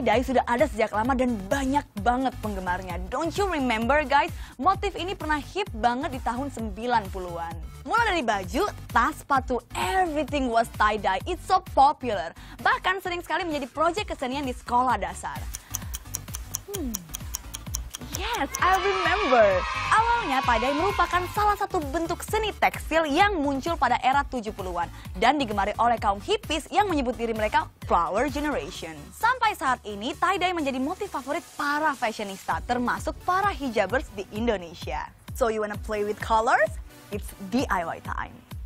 tie-dye sudah ada sejak lama dan banyak banget penggemarnya. Don't you remember guys? Motif ini pernah hip banget di tahun 90-an. Mulai dari baju, tas, sepatu, everything was tie-dye. It's so popular. Bahkan sering sekali menjadi proyek kesenian di sekolah dasar. Hmm. Yes, I remember. Awalnya tie-dye merupakan salah satu bentuk seni tekstil yang muncul pada era 70-an dan digemari oleh kaum hippies yang menyebut diri mereka flower generation. Sampai saat ini, tie-dye menjadi motif favorit para fashionista termasuk para hijabers di Indonesia. So you wanna play with colors? It's DIY time.